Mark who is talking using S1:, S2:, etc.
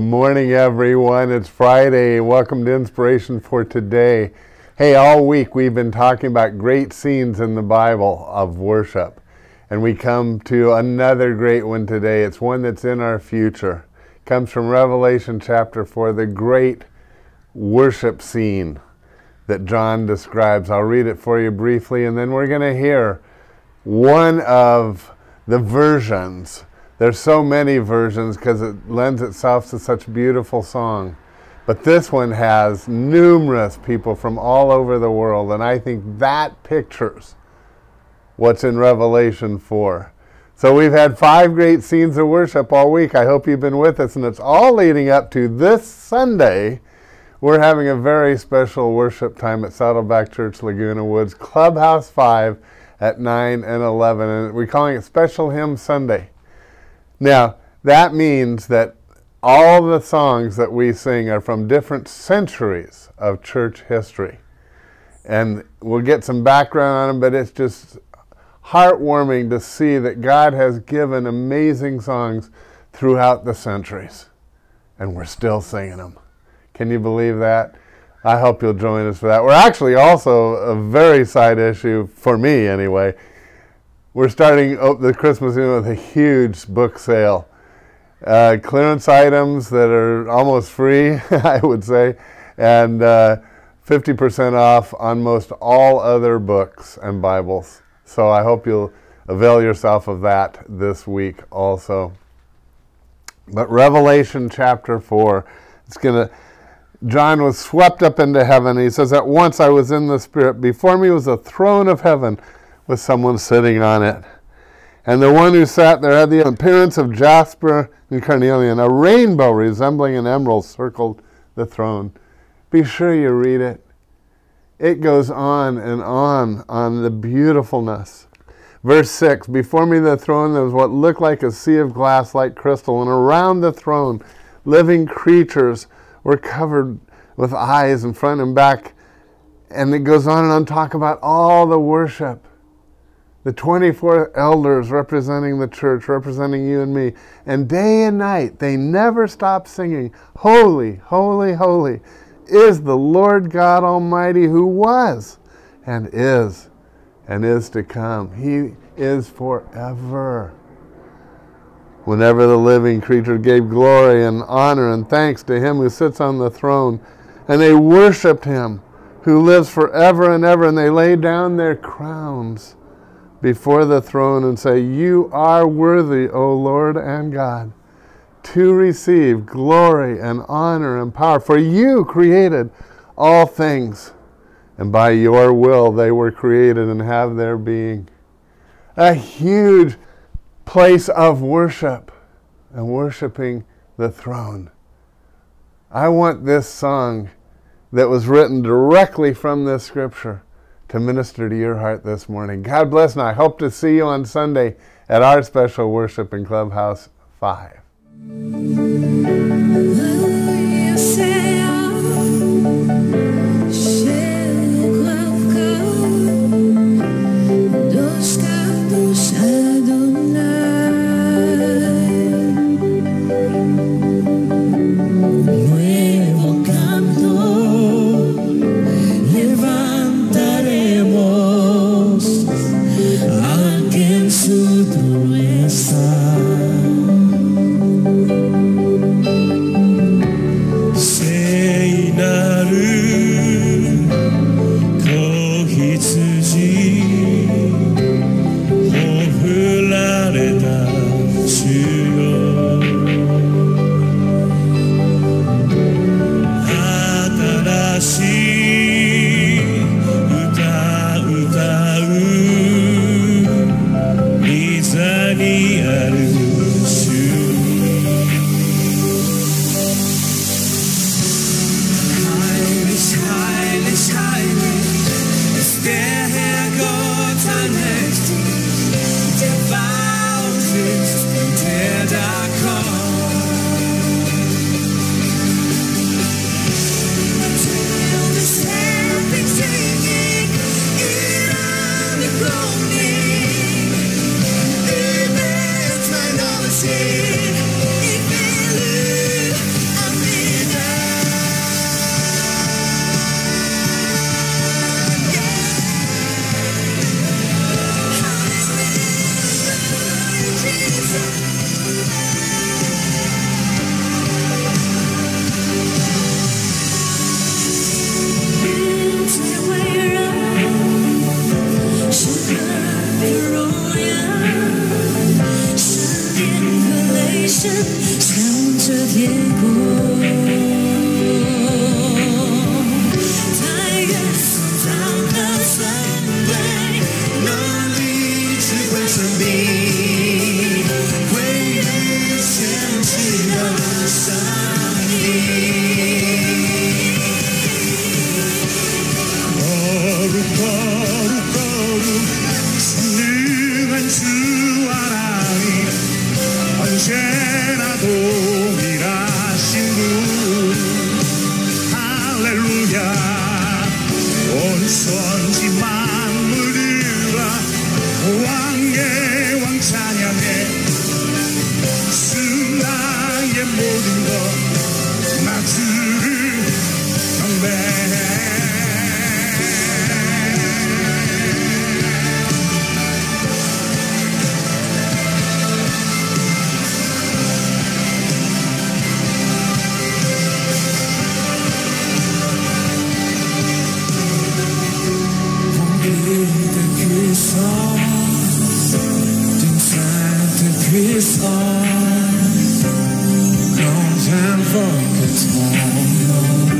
S1: Good morning, everyone. It's Friday. Welcome to Inspiration for Today. Hey, all week we've been talking about great scenes in the Bible of worship. And we come to another great one today. It's one that's in our future. It comes from Revelation chapter 4, the great worship scene that John describes. I'll read it for you briefly, and then we're going to hear one of the versions there's so many versions because it lends itself to such beautiful song. But this one has numerous people from all over the world, and I think that pictures what's in Revelation 4. So we've had five great scenes of worship all week. I hope you've been with us, and it's all leading up to this Sunday. We're having a very special worship time at Saddleback Church, Laguna Woods, Clubhouse 5 at 9 and 11. And we're calling it Special Hymn Sunday. Now, that means that all the songs that we sing are from different centuries of church history. And we'll get some background on them, but it's just heartwarming to see that God has given amazing songs throughout the centuries. And we're still singing them. Can you believe that? I hope you'll join us for that. We're actually also a very side issue, for me anyway, we're starting the Christmas season with a huge book sale. Uh, clearance items that are almost free, I would say, and uh, 50% off on most all other books and Bibles. So I hope you'll avail yourself of that this week also. But Revelation chapter 4, it's going to. John was swept up into heaven. He says, At once I was in the Spirit. Before me was a throne of heaven with someone sitting on it. And the one who sat there had the appearance of jasper and carnelian. A rainbow resembling an emerald circled the throne. Be sure you read it. It goes on and on on the beautifulness. Verse 6 Before me the throne there was what looked like a sea of glass like crystal, and around the throne living creatures were covered with eyes in front and back. And it goes on and on talk about all the worship the 24 elders representing the church, representing you and me. And day and night, they never stop singing, Holy, holy, holy is the Lord God Almighty who was and is and is to come. He is forever. Whenever the living creature gave glory and honor and thanks to him who sits on the throne, and they worshiped him who lives forever and ever, and they laid down their crowns before the throne and say, You are worthy, O Lord and God, to receive glory and honor and power. For you created all things, and by your will they were created and have their being. A huge place of worship and worshiping the throne. I want this song that was written directly from this scripture to minister to your heart this morning. God bless, and I hope to see you on Sunday at our special worship in Clubhouse 5.
S2: 相在微凉时刻的荣耀闪电和雷声缠着天空。só mais time for a.